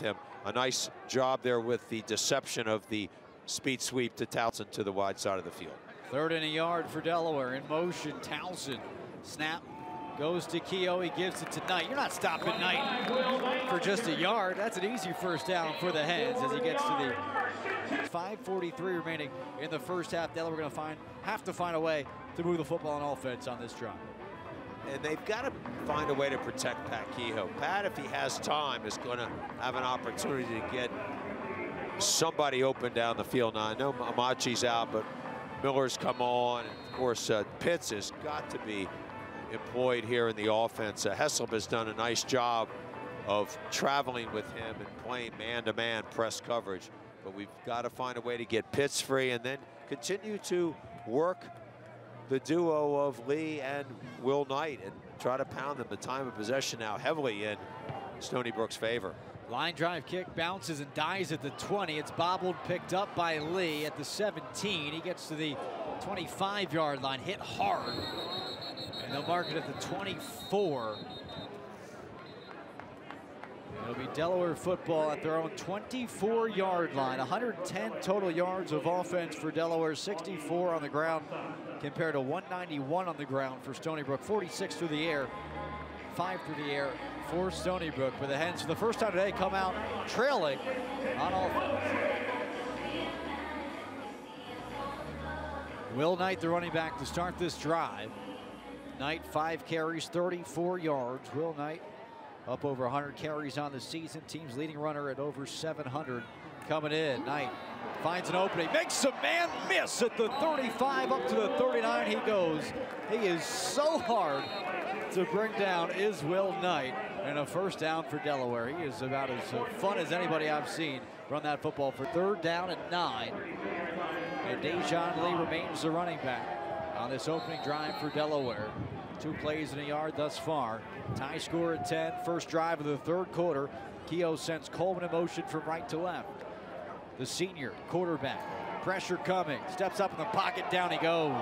him. A nice job there with the deception of the speed sweep to Towson to the wide side of the field. Third and a yard for Delaware. In motion, Towson. Snap goes to Kehoe. He gives it to Knight. You're not stopping Knight for just a yard. That's an easy first down for the Hens as he gets to the 5.43 remaining in the first half. Delaware going to find have to find a way to move the football on offense on this drive. And they've got to find a way to protect Pat Kehoe. Pat, if he has time, is going to have an opportunity to get somebody open down the field. Now, I know Amachi's out, but Miller's come on. And of course, uh, Pitts has got to be employed here in the offense. Uh, has done a nice job of traveling with him and playing man-to-man -man press coverage. But we've got to find a way to get Pitts free and then continue to work the duo of Lee and Will Knight and try to pound them. The time of possession now heavily in Stony Brook's favor. Line drive kick bounces and dies at the 20. It's bobbled, picked up by Lee at the 17. He gets to the 25-yard line, hit hard. And they'll mark it at the 24. It'll be Delaware football at their own 24-yard line. 110 total yards of offense for Delaware, 64 on the ground compared to 191 on the ground for Stony Brook. 46 through the air, five through the air for Stony Brook. But the Hens, for the first time today, come out trailing on offense. Will Knight, the running back, to start this drive. Knight, five carries, 34 yards. Will Knight up over 100 carries on the season. Team's leading runner at over 700 coming in. Knight finds an opening, makes a man miss at the 35 up to the 39 he goes. He is so hard to bring down is Will Knight and a first down for Delaware. He is about as fun as anybody I've seen run that football for third down and nine. And Dejoun Lee remains the running back on this opening drive for Delaware. Two plays in a yard thus far. Tie score at 10. First drive of the third quarter. Kehoe sends Coleman in motion from right to left. The senior quarterback. Pressure coming. Steps up in the pocket. Down he goes.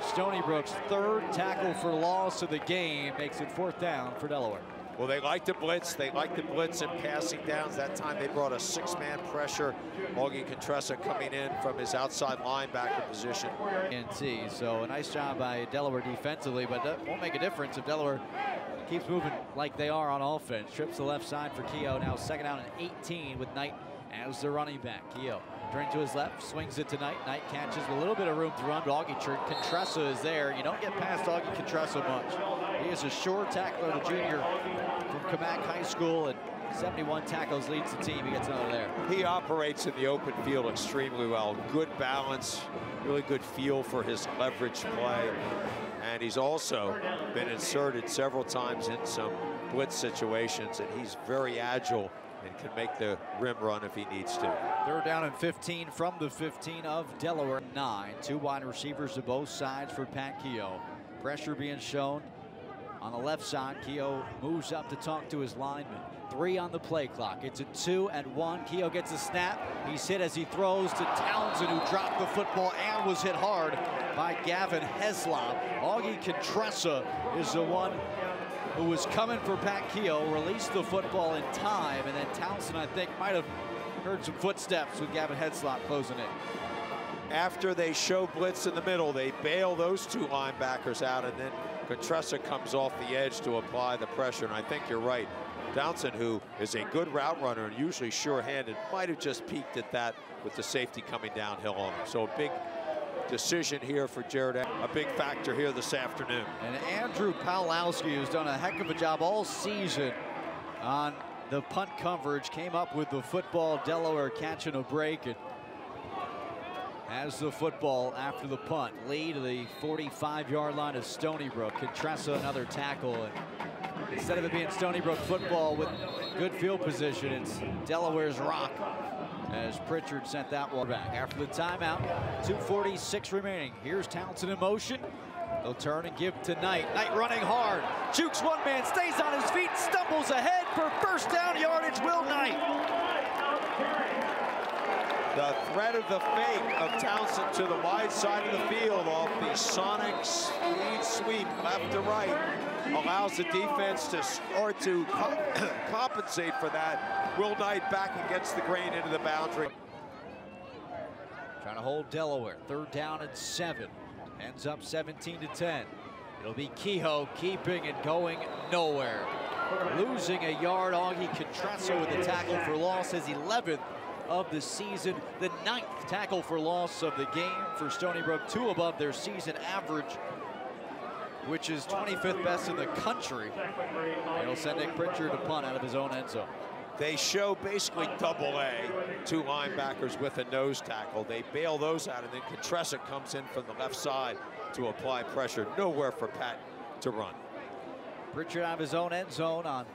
Stony Brook's third tackle for loss of the game makes it fourth down for Delaware. Well, they like to blitz. They like to blitz and passing downs. That time they brought a six-man pressure. Augie Contressa coming in from his outside linebacker position. NC, so a nice job by Delaware defensively, but that won't make a difference if Delaware keeps moving like they are on offense. Trips the left side for Kehoe. Now second down and 18 with Knight as the running back. Kehoe turning to his left, swings it to Knight. Knight catches with a little bit of room to run, but Augie Contressa is there. You don't get past Augie Contressa much. He is a sure tackler, the junior from Commack High School, and 71 tackles leads the team. He gets another there. He operates in the open field extremely well. Good balance, really good feel for his leverage play. And he's also been inserted several times in some blitz situations, and he's very agile and can make the rim run if he needs to. Third down and 15 from the 15 of Delaware. Nine, two wide receivers to both sides for Pat Kehoe. Pressure being shown on the left side. Kehoe moves up to talk to his lineman. Three on the play clock. It's a two and one. Kehoe gets a snap. He's hit as he throws to Townsend, who dropped the football and was hit hard by Gavin Heslop. Augie Contressa is the one who was coming for Pat Kehoe, released the football in time, and then Townsend, I think, might have heard some footsteps with Gavin Heslop closing in. After they show blitz in the middle, they bail those two linebackers out, and then Contressa comes off the edge to apply the pressure, and I think you're right. Townsend, who is a good route runner and usually sure-handed, might have just peaked at that with the safety coming downhill on him. So a big decision here for Jared, a big factor here this afternoon. And Andrew Pawlowski, who's done a heck of a job all season on the punt coverage, came up with the football. Delaware catching a break and has the football after the punt. Lee to the 45-yard line of Stony Brook. Contressa another tackle. And instead of it being Stony Brook football with good field position, it's Delaware's rock as Pritchard sent that one back. After the timeout, 2.46 remaining. Here's Townsend in motion. They'll turn and give to Knight. Knight running hard. Jukes one man, stays on his feet, stumbles ahead for first down yardage. Will Knight. The threat of the fake of Townsend to the wide side of the field off the Sonics sweep left to right allows the defense to start to compensate for that. Will Knight back against the grain into the boundary. Trying to hold Delaware. Third down and seven. Ends up 17 to 10. It'll be Kehoe keeping and going nowhere. Losing a yard, Augie Contressa with a tackle for loss, his 11th of the season, the ninth tackle for loss of the game for Stony Brook, two above their season average, which is 25th best in the country. It'll send Nick Pritchard to punt out of his own end zone. They show basically double A, two linebackers with a nose tackle. They bail those out, and then Contressa comes in from the left side to apply pressure. Nowhere for Pat to run. Pritchard out of his own end zone on